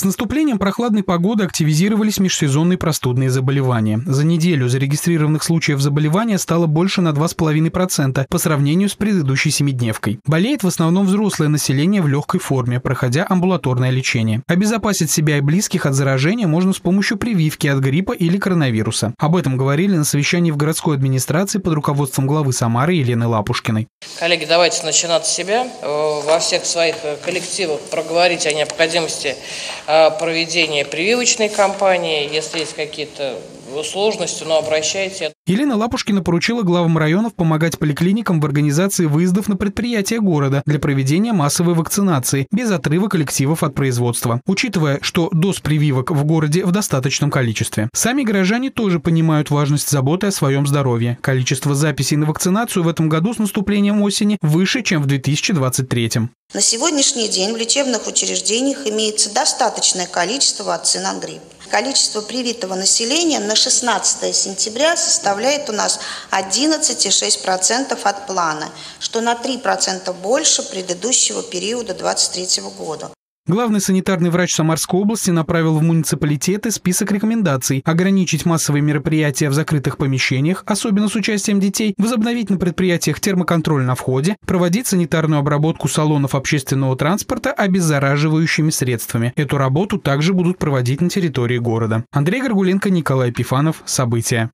С наступлением прохладной погоды активизировались межсезонные простудные заболевания. За неделю зарегистрированных случаев заболевания стало больше на 2,5% по сравнению с предыдущей семидневкой. Болеет в основном взрослое население в легкой форме, проходя амбулаторное лечение. Обезопасить себя и близких от заражения можно с помощью прививки от гриппа или коронавируса. Об этом говорили на совещании в городской администрации под руководством главы Самары Елены Лапушкиной. Коллеги, давайте начинать с себя. Во всех своих коллективах проговорить о необходимости э, проведения прививочной кампании. Если есть какие-то сложности, но обращайте. Елена Лапушкина поручила главам районов помогать поликлиникам в организации выездов на предприятия города для проведения массовой вакцинации без отрыва коллективов от производства, учитывая, что доз прививок в городе в достаточном количестве. Сами горожане тоже понимают важность заботы о своем здоровье. Количество записей на вакцинацию в этом году с наступлением осени выше, чем в 2023. На сегодняшний день в лечебных учреждениях имеется достаточное количество вакцин от гриппа. Количество привитого населения на 16 сентября составляет у нас 11,6% от плана, что на 3% больше предыдущего периода 2023 года. Главный санитарный врач Самарской области направил в муниципалитеты список рекомендаций ограничить массовые мероприятия в закрытых помещениях, особенно с участием детей, возобновить на предприятиях термоконтроль на входе, проводить санитарную обработку салонов общественного транспорта обеззараживающими средствами. Эту работу также будут проводить на территории города. Андрей Горгуленко, Николай Пифанов. События.